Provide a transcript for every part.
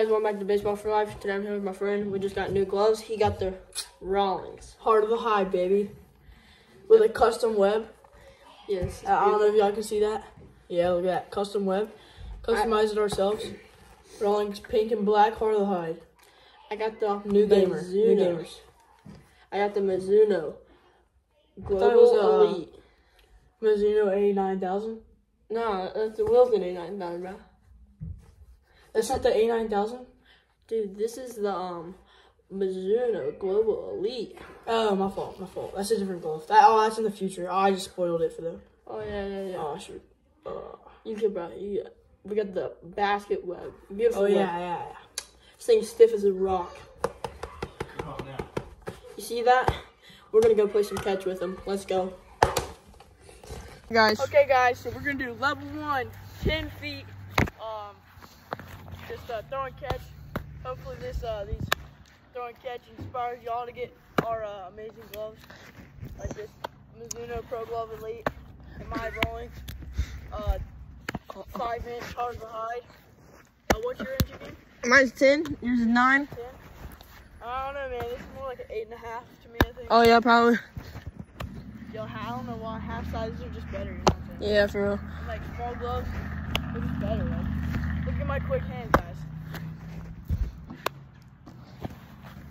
guys? Welcome back to Baseball for Life. Today I'm here with my friend. We just got new gloves. He got the Rawlings. Heart of the hide, baby. With a custom web. Yes. I don't know if y'all can see that. Yeah, look at that. Custom web. Customized it ourselves. Rawlings pink and black, heart of the hide. I got the New gamer. New gamers. I got the Mizuno Global was, uh, Elite. Mizuno 89000. No, that's the Wilson 89,000, bro. That's not the 89000? Dude, this is the um Mizuno Global Elite. Oh, my fault. My fault. That's a different glove. That, oh, that's in the future. Oh, I just spoiled it for them. Oh yeah, yeah, yeah. Oh, shoot. Uh, You can, bro. You, we got the basket web. Beautiful. oh, web. yeah, yeah, yeah. This thing's stiff as a rock. You see that? We're gonna go play some catch with him. Let's go. Guys. Okay, guys, so we're gonna do level one, 10 feet, um, just uh, throw and catch. Hopefully, this uh, these throw and catch inspires y'all to get our uh, amazing gloves, like this Mizuno Pro Glove Elite and my rolling, uh, five inch hard to hide. Uh, what's your inch again? Mine's 10. Yours is 9. 10? I don't know, man. This is more like an eight and a half to me. I think. Oh, yeah, probably. Yo, I don't know why half sizes are just better. You know what I'm? Yeah, for real. And, like small gloves, they're better. Like, look at my quick hands, guys.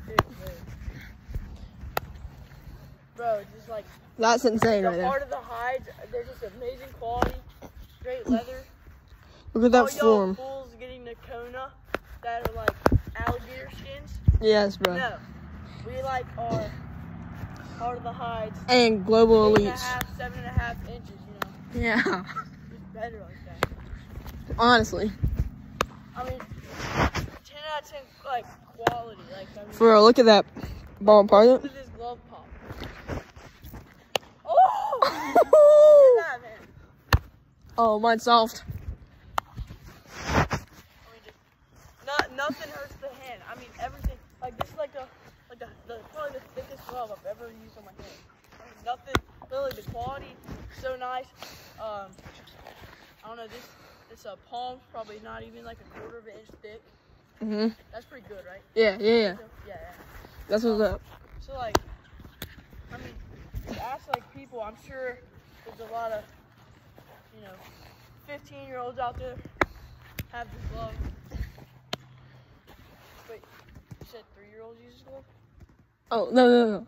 Dude. Bro, it's just like That's insane the right there. heart of the hides, they're just amazing quality, straight leather. Look at that oh, All form. fools getting the Kona that are like alligator skins. Yes, bro. No, we like our heart of the hides. And global Eight and a elites. half, seven and a half inches, you know, Yeah. just better like that. Honestly. I mean, 10 out of 10, like, quality. Like, I mean, For real, look at that ball look part. at this glove pop. Oh! Look at that, man. oh, mine's soft. I mean, just, not, nothing hurts the hand. I mean, everything. Like, this is like a, like the, the probably the thickest glove I've ever used on my hand. I mean, nothing, literally, the quality, so nice. Um, I don't know, this, this uh, palm's probably not even like a quarter of an inch thick. hmm That's pretty good, right? Yeah, yeah, yeah. So, yeah, yeah. That's what's up. So like, I mean, to ask like people, I'm sure there's a lot of, you know, 15 year olds out there have this glove. Wait, you said three year olds use this glove? Oh, no, no, no.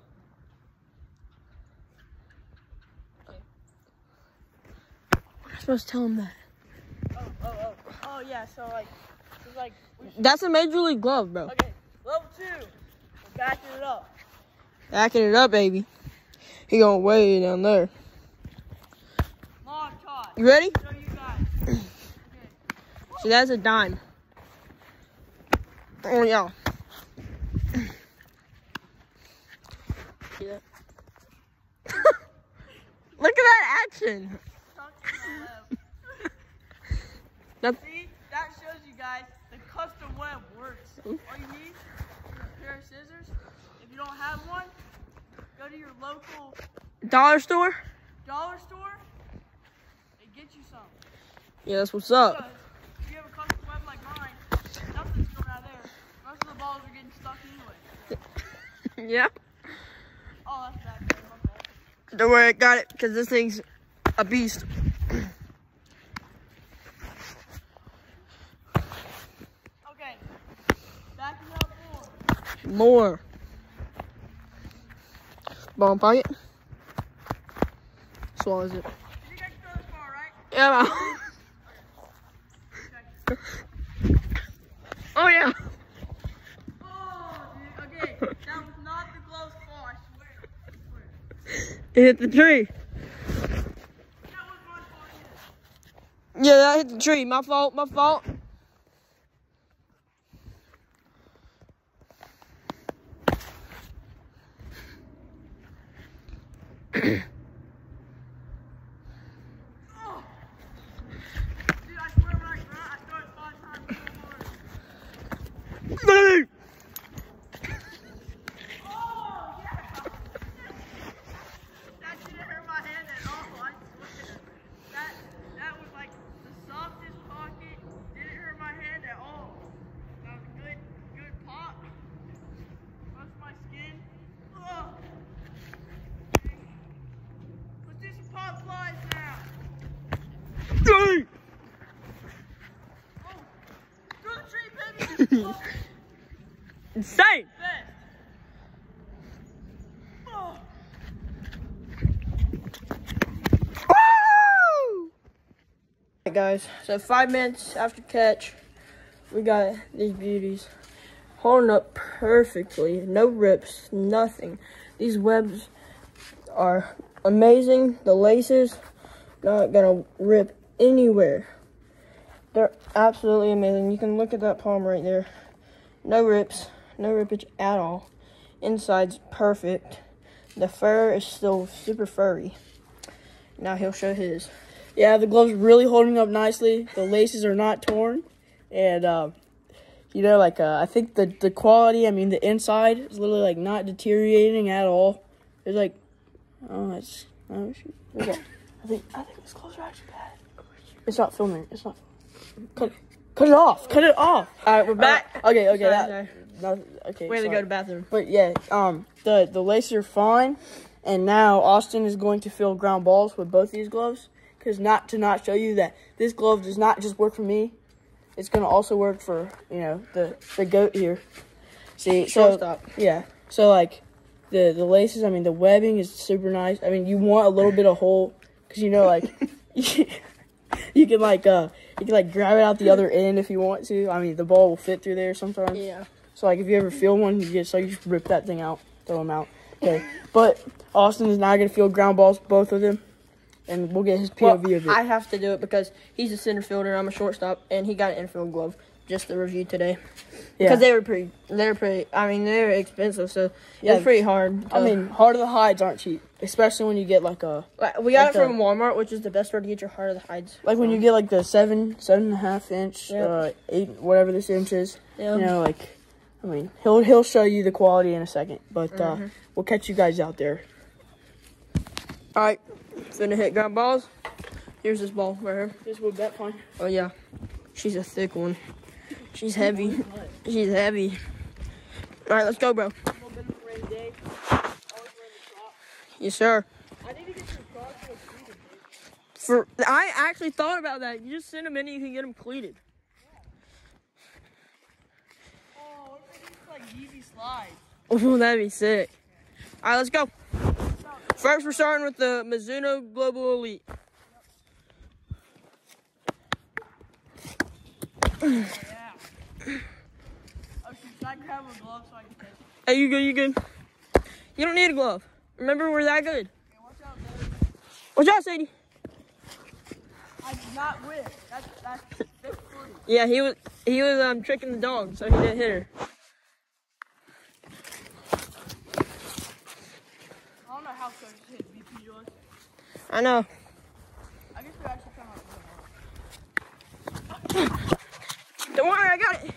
I'm supposed to tell him that. Oh, oh, oh, yeah. So like, it's like, should, That's a major league glove, bro. okay, level two, we're backing it up. Backing it up, baby. He going way down there. Long. You ready? You guys. So that's a dime. Oh, yeah. Look at that action. Tuck in the web. That's, See, that shows you guys the custom web works. Mm-hmm. All you need is a pair of scissors. If you don't have one, go to your local dollar store? dollar store and get you some. Yeah, that's what's up. Because if you have a custom web like mine, nothing's coming out of there. Most of the balls are getting stuck anyway. yeah. Oh, that's bad. man. My fault. Don't worry, I got it, because this thing's a beast. Okay. Backing up more. More. Ball pocket. Swallows it. You think throw this far, right? Yeah. Oh, yeah. Oh. Okay. That was not the glove's fault, I swear. I swear. It hit the tree. That was my fault. Yeah, that hit the tree. My fault, my fault. Dude, I swear when I throw it, I throw it five times so hard. Boom! Oh, yeah. That didn't hurt my hand at all, I swear. That, that was like the softest pocket. Didn't hurt my hand at all. That was Insane. Best. Oh. Woo! Hey guys, so five minutes after catch, we got these beauties holding up perfectly. No rips, nothing. These webs are amazing. The laces not gonna rip anywhere. They're absolutely amazing. You can look at that palm right there. No rips, no rippage at all. Inside's perfect. The fur is still super furry. Now he'll show his. Yeah, the glove's really holding up nicely. The laces are not torn, and um, you know, like uh, I think the the quality. I mean, the inside is literally like not deteriorating at all. It's like, oh, it's. Oh, shoot. Okay. I think I think this gloves are actually bad. It's not filming. It's not. Cut, cut it off. Cut it off. All right, we're back. Uh, okay, okay, Sorry, that. sorry. Okay. Way to go to bathroom. But yeah, um, the the laces are fine, and now Austin is going to fill ground balls with both these gloves. Cause not to not show you that this glove does not just work for me, it's gonna also work for you know the the goat here. See, so Shortstop. yeah, so like the the laces, I mean the webbing is super nice. I mean you want a little bit of hole, cause you know like you can like uh you can like grab it out the other end if you want to. I mean the ball will fit through there sometimes. Yeah. So like if you ever feel one, you just like you just rip that thing out, throw them out. Okay, but Austin is now gonna field ground balls, both of them, and we'll get his Well, of it. I have to do it because he's a center fielder. I'm a shortstop, and he got an infield glove. Just the review today yeah. because they were pretty. They were pretty. I mean, they were expensive, so Yeah. it's pretty hard. I mean, heart of the hides aren't cheap, especially when you get like a we got like it from the- Walmart, which is the best way to get your heart of the hides. like when you get like the seven seven and a half inch, Yeah. uh, eight whatever this inch is. Yeah. You know, like I mean, he'll he'll show you the quality in a second, but uh, Mm-hmm. we'll catch you guys out there. All right, finna hit ground balls. Here's this ball right here. This would bet fine. Oh yeah, she's a thick one. She's heavy. She's heavy. All right, let's go, bro. Yes, sir. I need to get some Crocs. For I actually thought about that. You just send them in, and you can get them cleated. Oh, it's like Yeezy slides. Oh, that'd be sick. All right, let's go. First, we're starting with the Mizuno Global Elite. Yeah. Shoot, should I grab a glove so I can? Hey, you good? You good? You don't need a glove. Remember, we're that good. Okay, watch out, man. Watch out, Sadie. I did not whip. That's, that's footy. Yeah, he was he was um tricking the dog, so he didn't hit her. I don't know how close to hit BP was. I know. I guess we're. Don't worry, I got it.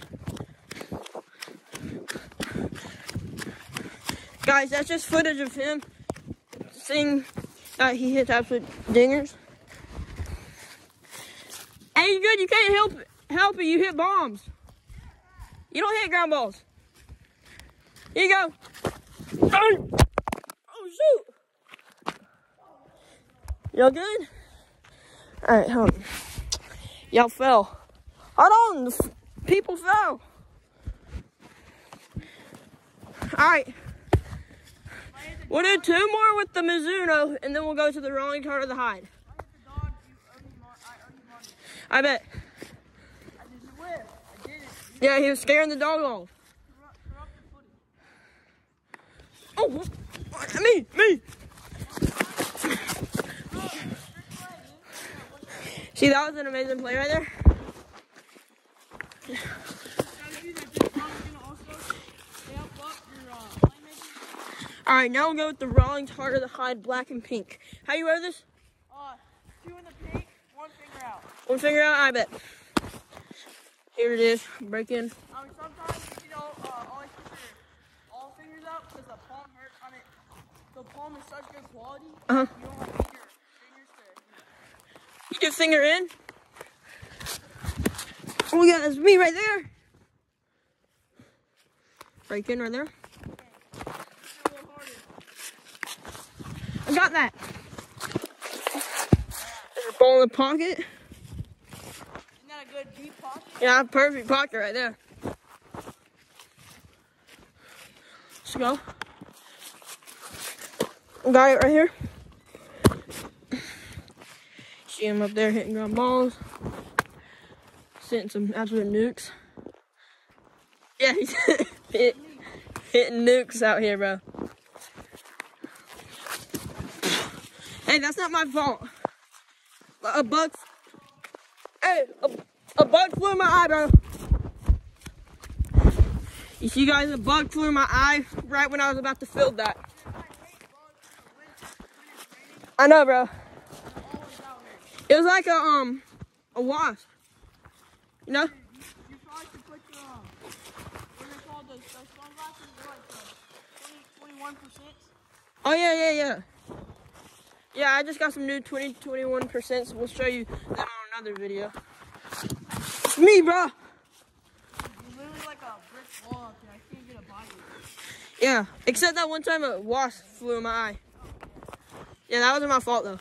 Guys, that's just footage of him seeing that he hits absolute dingers. Hey, you good? You can't help it. Help it. You hit bombs. You don't hit ground balls. Here you go. Oh, oh shoot. Y'all good? All right, hold on. Y'all fell. Hold on, people fell. All right. We'll do two more with the Mizuno, and then we'll go to the rolling cart of the hide. Me I bet. Yeah, he was scaring the dog off. Oh. Oh, me, See, that was an amazing play right there. Uh. All right, now we'll go with the rolling cart of the hide, black and pink. How you wear this? Uh, two in the pink, one finger out. One finger out, I bet. Here it is. Break in. I mean, sometimes you know, uh, always your all fingers out because the palm hurt. I mean, the palm is such good quality. Uh-huh. You you can finger in. Oh my god, that's me right there. Right in right there. I got that. There's a ball in the pocket. Isn't that a good deep pocket? Yeah, perfect pocket right there. Let's go. Got it right here. See him up there hitting ground balls. Sitting some absolute nukes. Yeah, he's hit, hitting nukes out here, bro. Hey, that's not my fault. A bug. Hey, a, a bug flew in my eye, bro. You see, guys, a bug flew in my eye right when I was about to field that. I know, bro. It was like a um a wasp. You know? You probably should put um, what are called? Those, those sunglasses? They're like uh, 20, 21%. Oh yeah, yeah, yeah. Yeah, I just got some new 20, 21 percent. So we'll show you that on another video. It's me, bro. Like a brick wall up here. I can't get a body. Yeah, except that one time a wasp flew in my eye. Yeah, that wasn't my fault though.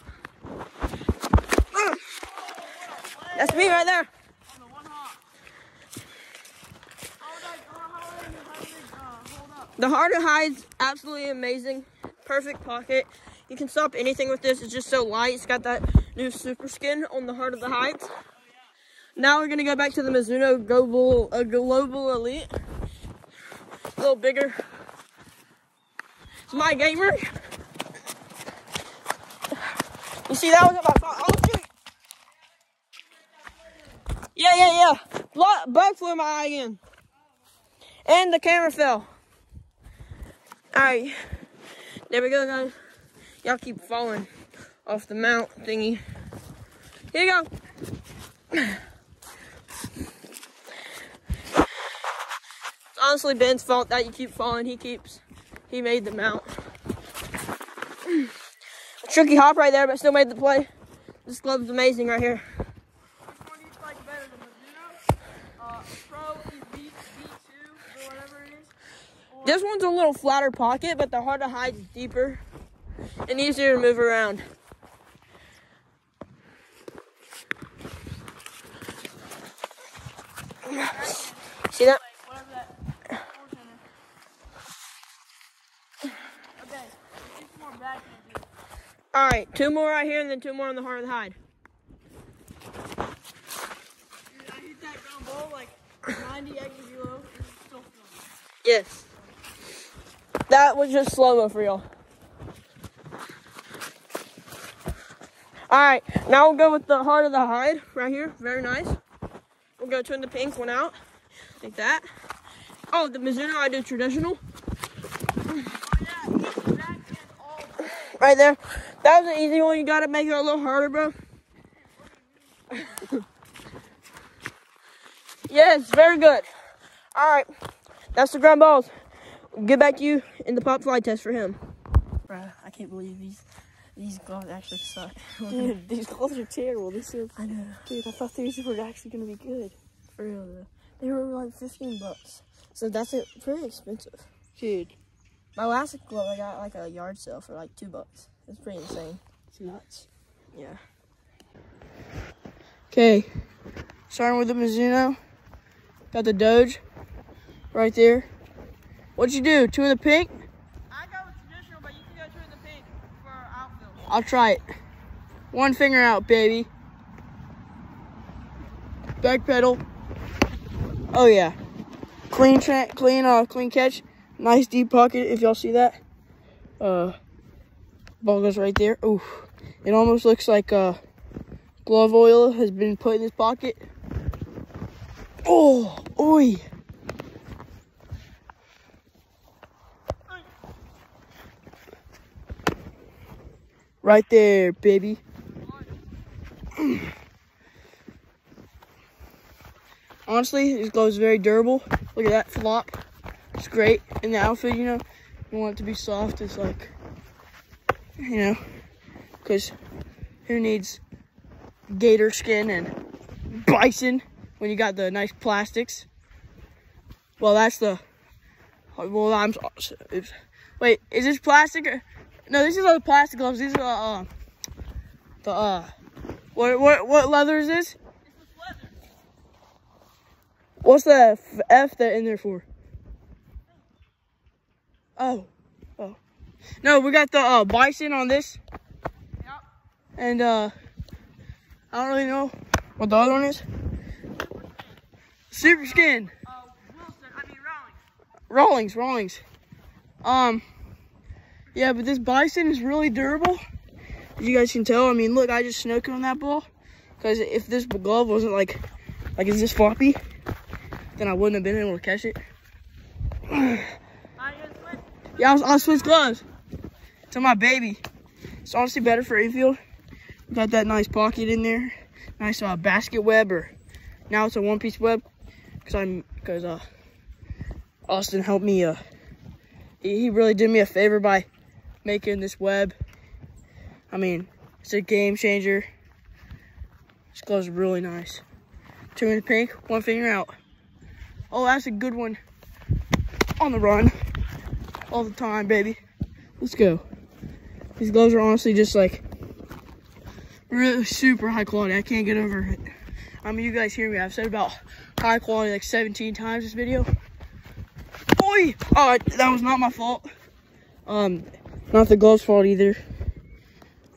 That's me right there. The harder hide's absolutely amazing. Perfect pocket. You can stop anything with this. It's just so light. It's got that new super skin on the heart of the hides. Now we're gonna go back to the Mizuno Global uh, Global Elite. A little bigger. It's my gamer. You see that was about fault. Yeah, yeah, yeah. Bug flew in my eye again. And the camera fell. Alright. There we go, guys. Y'all keep falling off the mount thingy. Here you go. It's honestly Ben's fault that you keep falling. He keeps, he made the mount. A tricky hop right there, but still made the play. This glove's amazing right here. Which one do you like better, the Mizuno, uh, Pro V, V2, or whatever it is? Or This one's a little flatter pocket, but the heart of hide's deeper and easier to move around. See that? like whatever that portion is. Okay, let's get some more back here. All right, two more right here, and then two more on the heart of the hide. Dude, I hit that ground ball like 90 extra kilo and it's still filming. Yes. That was just slow mo for y'all. All right, now we'll go with the heart of the hide right here. Very nice. We'll go turn the pink one out, like that. Oh, the Mizuno I do traditional. Right there. That was an easy one. You gotta make it a little harder, bro. yes, very good. All right, that's the ground balls. Get back to you in the pop fly test for him. Bruh, I can't believe these these gloves actually suck. Dude, these gloves are terrible. This is I know. dude, I thought these were actually gonna be good. For real though. They were like 15 bucks. So that's it, pretty expensive. Dude, My last glove I got like a yard sale for like two bucks. It's pretty insane. it's nuts. Yeah. Okay, starting with the Mizuno. Got the Doge right there. What'd you do? Two in the pink? I go with traditional, but you can go turn the pink for outfield. I'll try it. One finger out, baby. Back pedal. Oh yeah. Clean, clean, uh, clean catch. Nice deep pocket. If y'all see that. Uh, ball goes right there. Ooh, it almost looks like uh, glove oil has been put in this pocket. Oh, oi. Right there, baby. Honestly, this glove is very durable. Look at that flop. It's great in the outfit, you know. You want it to be soft. It's like, you know, because who needs gator skin and bison when you got the nice plastics? Well, that's the. Well, I'm. Wait, is this plastic? Or, no, these are the plastic gloves. These are uh, the uh, what what what leather is this? Leather. What's the F, F that in there for? Oh, oh. No, we got the uh, bison on this. Yep. And uh, I don't really know what the other one is. Super skin. Uh, Wilson, I mean Rawlings. Rawlings, Rawlings. Um, yeah, but this bison is really durable. As you guys can tell, I mean, look, I just snow on that ball. Because if this glove wasn't like, like is this floppy, then I wouldn't have been able to catch it. Yeah, I'll, I'll switch gloves to my baby. It's honestly better for infield. Got that nice pocket in there, nice uh, basket web, or now it's a one-piece web. Cause I'm, cause uh, Austin helped me. Uh, he, he really did me a favor by making this web. I mean, it's a game changer. This glove's really nice. Two in the pink, one finger out. Oh, that's a good one. On the run all the time, baby. Let's go. These gloves are honestly just like really super high quality. I can't get over it. I mean, you guys hear me. I've said about high quality like 17 times this video. Oi! Oh, that was not my fault. Um, not the gloves' fault either.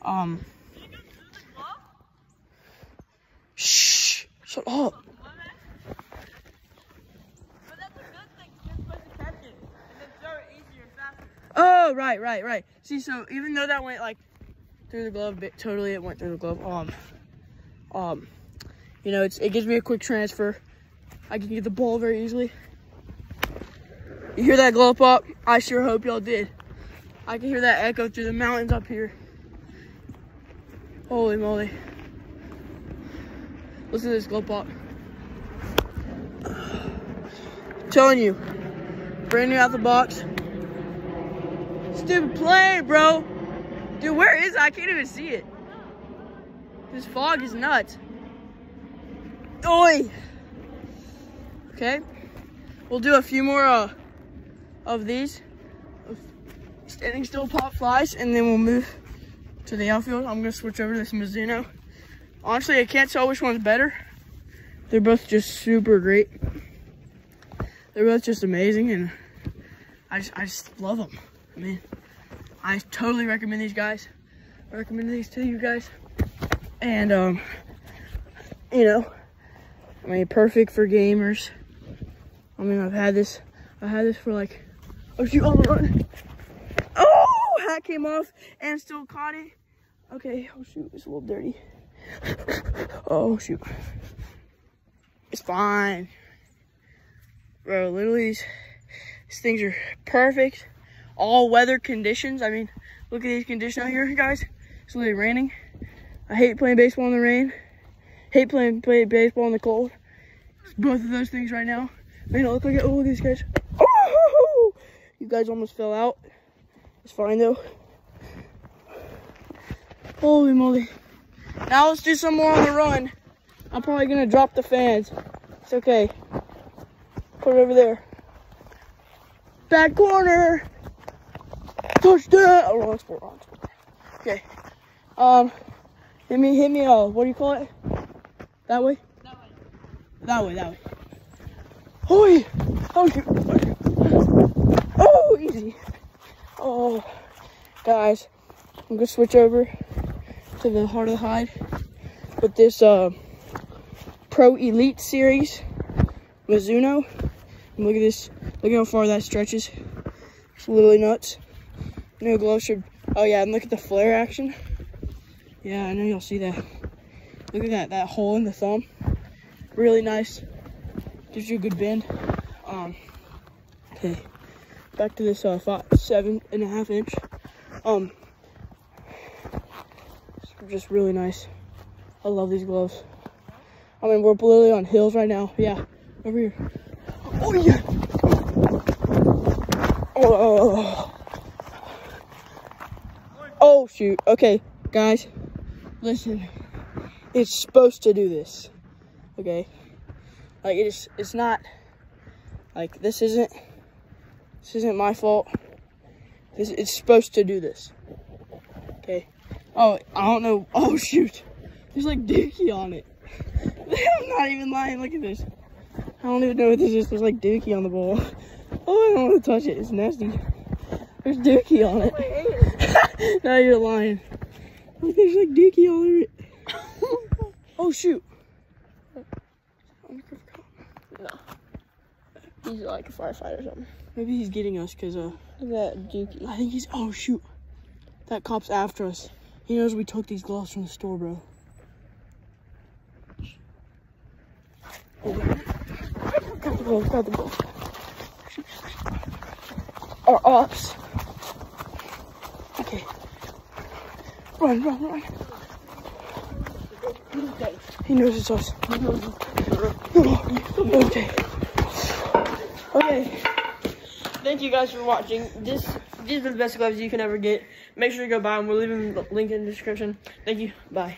Um, shh, shut up. Oh, right, right, right. See, so even though that went like through the glove, bit totally it went through the glove. Um, um, you know, it's it gives me a quick transfer. I can get the ball very easily. You hear that glove pop? I sure hope y'all did. I can hear that echo through the mountains up here. Holy moly. Listen to this glove pop. telling you, brand new out the box. Stupid plane, bro. Dude, where is it? I can't even see it. This fog is nuts. Oi! Okay. We'll do a few more uh, of these. Standing still pop flies, and then we'll move to the outfield. I'm gonna switch over to this Mizuno. Honestly, I can't tell which one's better. They're both just super great. They're both just amazing, and I just, I just love them. I mean, I totally recommend these guys. I recommend these to you guys. And, um, you know, I mean, perfect for gamers. I mean, I've had this, I had this for like, oh shoot, on the run. Came off and still caught it. Okay, oh shoot, it's a little dirty. oh shoot. It's fine. Bro, literally, these, these things are perfect all weather conditions. I mean, look at these conditions out here, guys. It's literally raining. I hate playing baseball in the rain. Hate playing play baseball in the cold. It's both of those things right now. Man, it look like it. Oh, these guys. Oh, you guys almost fell out. It's fine though. Holy moly. Now let's do some more on the run. I'm probably gonna drop the fans. It's okay. Put it over there. Back corner. Touchdown! Oh, wrong sport, wrong sport. Okay. Um, hit me, hit me, uh, what do you call it? That way? That way. That way, that way. Oi! Oh, shoot. Oh, easy. Oh, guys, I'm gonna switch over to the Heart of the Hide with this, uh, Pro Elite Series Mizuno. And look at this, look how far that stretches. It's literally nuts. No glove should. Oh yeah, and look at the flare action. Yeah, I know you'll see that. Look at that that hole in the thumb. Really nice. Gives you a good bend. Um. Okay. Back to this uh five, seven and a half inch. Um. Just really nice. I love these gloves. I mean, we're literally on hills right now. Yeah, over here. Oh yeah. Oh. Oh shoot. Okay, guys, listen. It's supposed to do this. Okay. Like it's it's not like this isn't this isn't my fault. This it's supposed to do this. Okay. Oh, I don't know. Oh shoot. There's like dookie on it. I'm not even lying. Look at this. I don't even know what this is. There's like dookie on the ball. Oh, I don't want to touch it. It's nasty. There's dookie on it. now you're lying. Look, there's like dookie all over it. oh shoot. He's like a firefighter or something. Maybe he's getting us because uh, Look at that dookie. I think he's. Oh shoot. That cop's after us. He knows we took these gloves from the store, bro. Got the gloves, got the gloves. Our ops. Okay. Run, run, run. He knows it's us. Okay. Okay. Thank you guys for watching. This these are the best gloves you can ever get. Make sure to go buy them. We'll leave them the link in the description. Thank you. Bye.